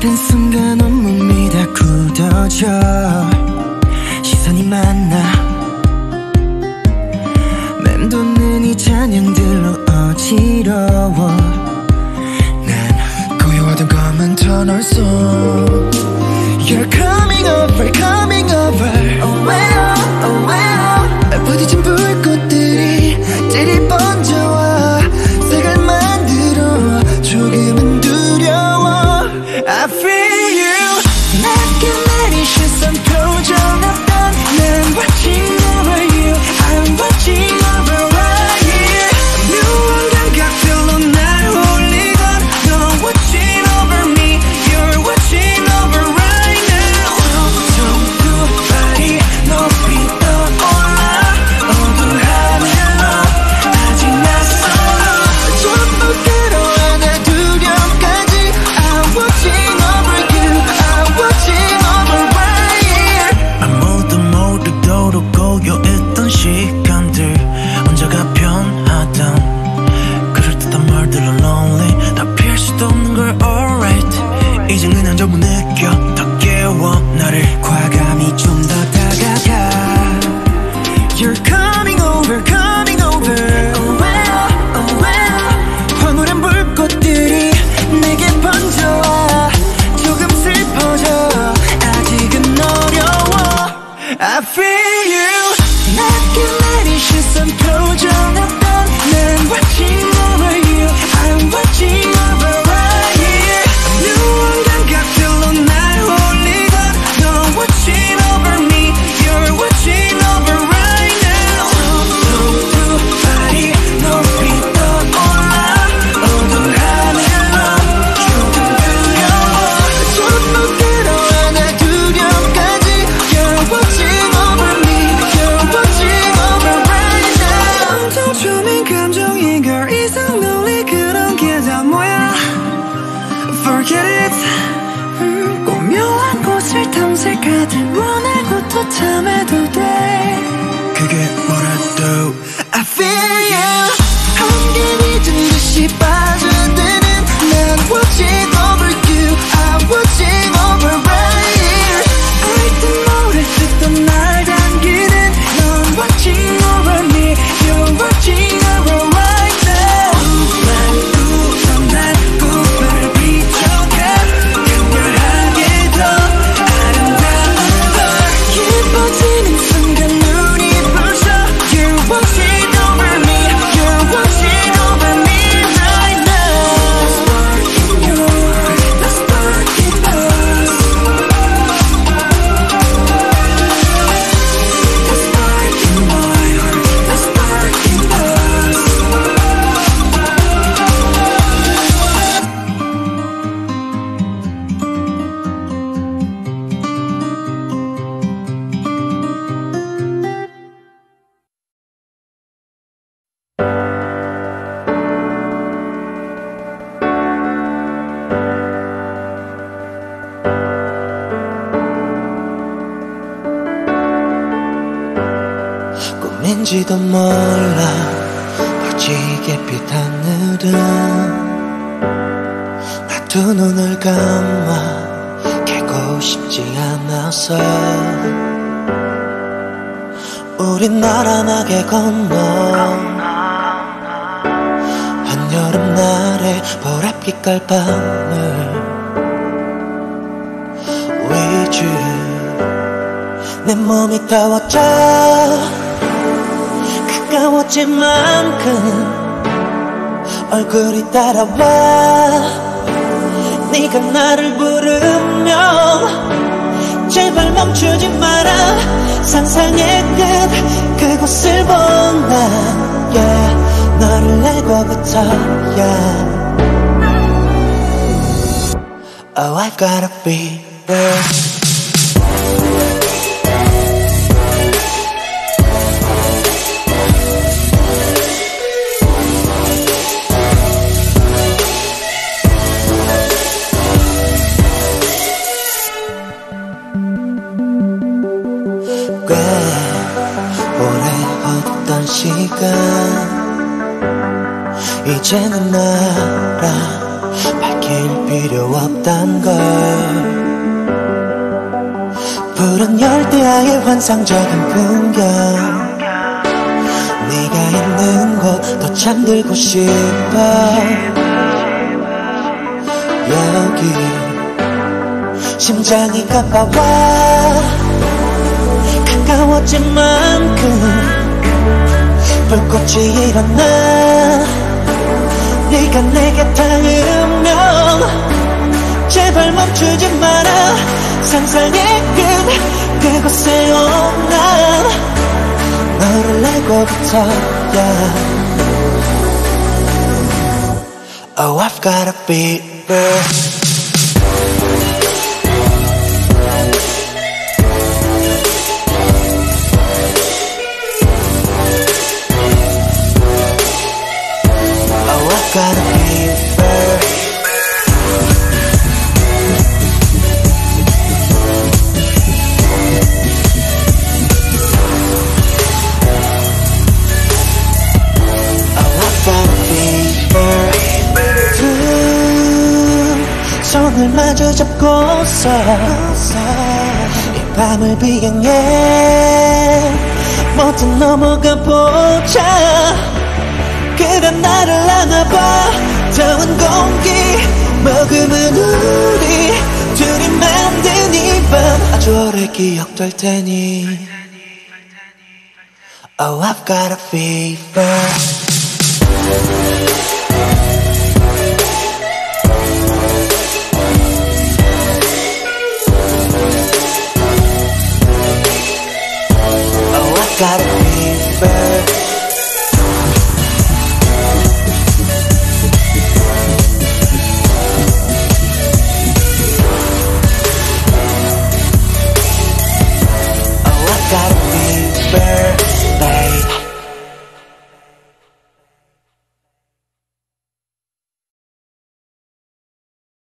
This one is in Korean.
짧은 순간 온몸이 다 굳어져 시선이 만나 맴도는 이 잔향들로 어지러워. 난 고요하던 검은 터널 속. You're coming 이제 그냥 전부 느껴 더 깨워? 나를 과감히 좀 더 다가가. You're coming over, coming over. Oh well, oh well 황홀한 불꽃들이 내게 번져와. 조금 슬퍼져. 아직은 어려워. I feel Forget it 음, 고묘한 곳을 탐색하듯 원하고 또 탐해도 꿈인지도 몰라. 퍼지게 빛 하늘은 나두 눈을 감아 깨고 싶지 않아서. 우린 나란하게 건너. 한여름날의 보랏빛깔 밤을 위주. 내 몸이 더웠죠 가까워질 만큼 얼굴이 따라와 네가 나를 부르면 제발 멈추지 마라 상상의 끝 그곳을 본다 yeah. 너를 내고부터 yeah. Oh I gotta be there 시간 이제는 알아 밝힐 필요 없단 걸. 푸른 열대야의 환상적인 풍경. 네가 있는 곳 더 잠들고 싶어. 여기 심장이 가빠와 가까워진 만큼 불꽃이 일어나. 네가 내게 닿으면 제발 멈추지 마라. 상상의 끝 그곳에 온나. 너를 알고부터야. Oh I've got a fever 마주 잡고서 이 밤을 비행해. 모두 넘어가 보자. 그래 나를 안아봐. 더운 공기 머금은 우리 둘이 만든 이 밤. 아주 오래 기억될 테니. Oh I've got a fever claro.